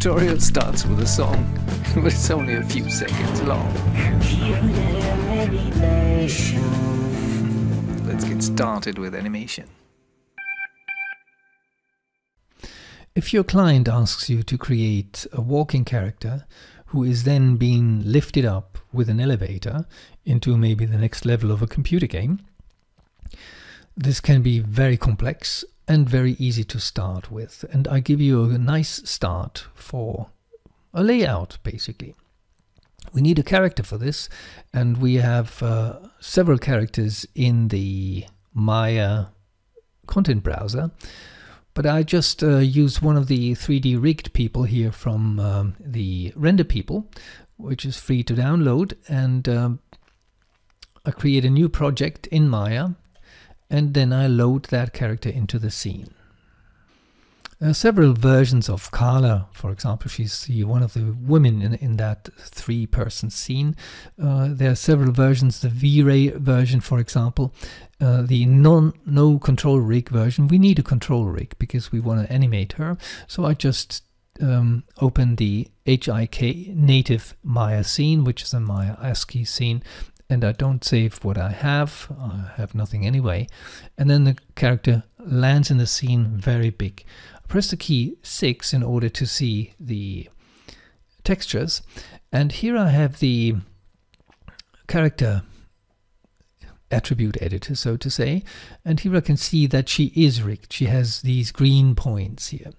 tutorial starts with a song, but it's only a few seconds long. Let's get started with animation. If your client asks you to create a walking character who is then being lifted up with an elevator into maybe the next level of a computer game, this can be very complex and very easy to start with. And I give you a nice start for a layout, basically. We need a character for this, and we have uh, several characters in the Maya content browser. But I just uh, use one of the 3D rigged people here from um, the render people, which is free to download. And um, I create a new project in Maya and then I load that character into the scene. Are several versions of Carla, for example, if you see one of the women in, in that three person scene. Uh, there are several versions, the V-Ray version, for example, uh, the non no control rig version. We need a control rig because we want to animate her. So I just um, open the HIK native Maya scene, which is a Maya ASCII scene, and I don't save what I have, I have nothing anyway, and then the character lands in the scene very big. I press the key 6 in order to see the textures, and here I have the character attribute editor, so to say, and here I can see that she is rigged. She has these green points here.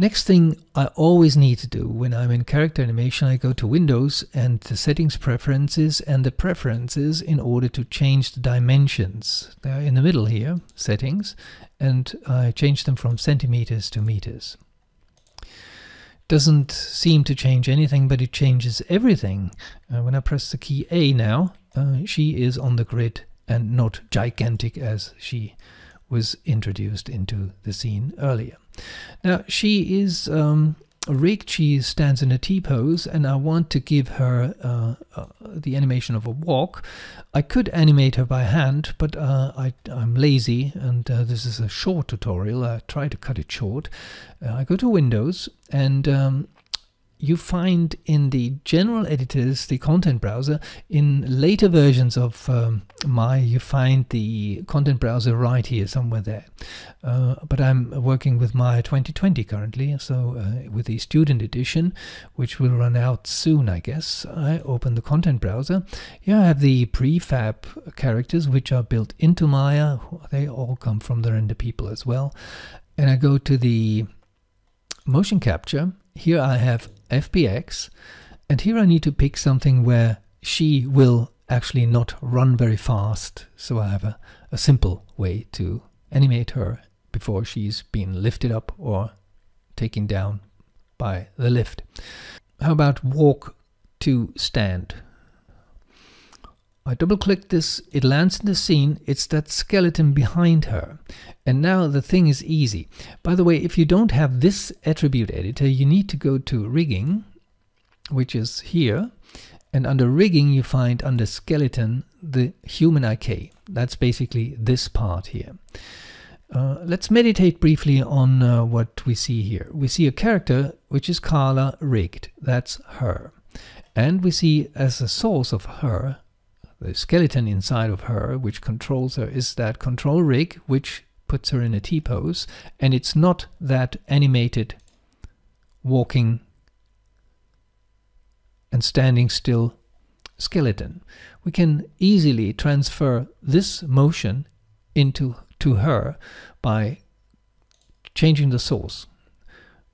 Next thing I always need to do when I'm in character animation, I go to Windows and the settings preferences and the preferences in order to change the dimensions. They're in the middle here, settings, and I change them from centimeters to meters. Doesn't seem to change anything, but it changes everything. Uh, when I press the key A now, uh, she is on the grid and not gigantic as she was introduced into the scene earlier. Now she is um, rigged, she stands in a T-pose and I want to give her uh, uh, the animation of a walk. I could animate her by hand, but uh, I, am lazy and uh, this is a short tutorial. I try to cut it short. Uh, I go to Windows and um, you find in the general editors, the content browser, in later versions of um, Maya, you find the content browser right here, somewhere there. Uh, but I'm working with Maya 2020 currently, so uh, with the student edition, which will run out soon, I guess, I open the content browser. Here I have the prefab characters, which are built into Maya. They all come from the render people as well. And I go to the motion capture. Here I have FBX. And here I need to pick something where she will actually not run very fast. So I have a, a simple way to animate her before she's been lifted up or taken down by the lift. How about walk to stand? I double click this, it lands in the scene, it's that skeleton behind her. And now the thing is easy. By the way, if you don't have this attribute editor, you need to go to rigging, which is here. And under rigging, you find under skeleton the human IK. That's basically this part here. Uh, let's meditate briefly on uh, what we see here. We see a character which is Carla rigged. That's her. And we see as a source of her the skeleton inside of her, which controls her, is that control rig, which puts her in a T-pose, and it's not that animated walking and standing still skeleton. We can easily transfer this motion into to her by changing the source.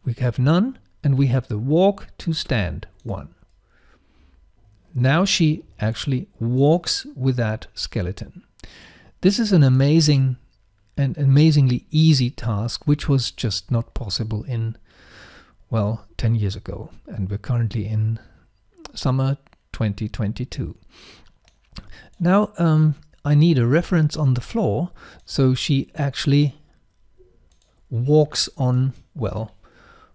We have none and we have the walk to stand one. Now she actually walks with that skeleton. This is an amazing and amazingly easy task, which was just not possible in, well, 10 years ago. And we're currently in summer 2022. Now um, I need a reference on the floor, so she actually walks on, well,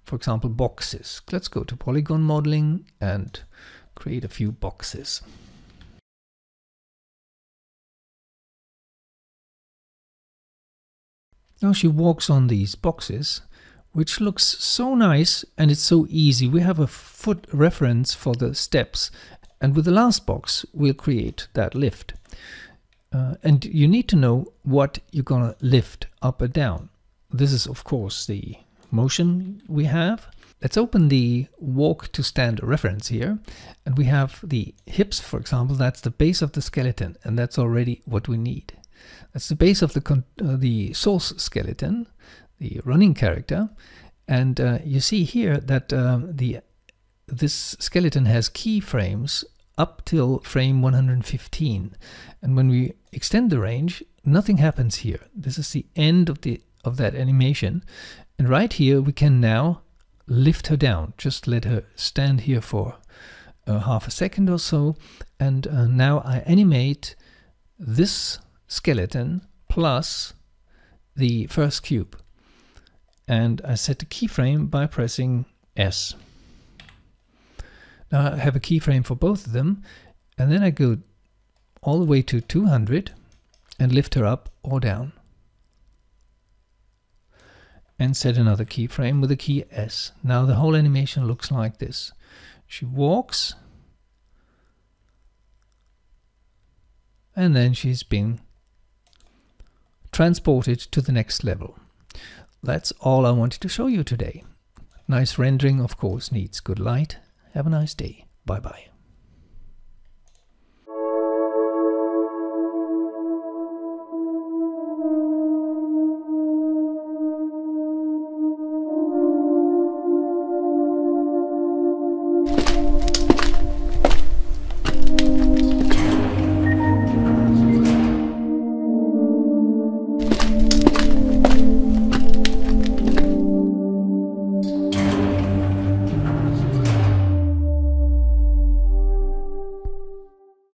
for example, boxes. Let's go to polygon modeling and create a few boxes. Now she walks on these boxes, which looks so nice and it's so easy. We have a foot reference for the steps and with the last box we'll create that lift. Uh, and you need to know what you're gonna lift up or down. This is of course the motion we have. Let's open the walk to stand reference here and we have the hips for example that's the base of the skeleton and that's already what we need. That's the base of the, uh, the source skeleton the running character. And uh, you see here that um, the this skeleton has keyframes up till frame 115. And when we extend the range, nothing happens here. This is the end of the of that animation. And right here we can now lift her down. Just let her stand here for uh, half a second or so. And uh, now I animate this skeleton plus the first cube and I set the keyframe by pressing S. Now I have a keyframe for both of them and then I go all the way to 200 and lift her up or down and set another keyframe with the key S. Now the whole animation looks like this. She walks and then she's been transported to the next level. That's all I wanted to show you today. Nice rendering, of course, needs good light. Have a nice day. Bye bye.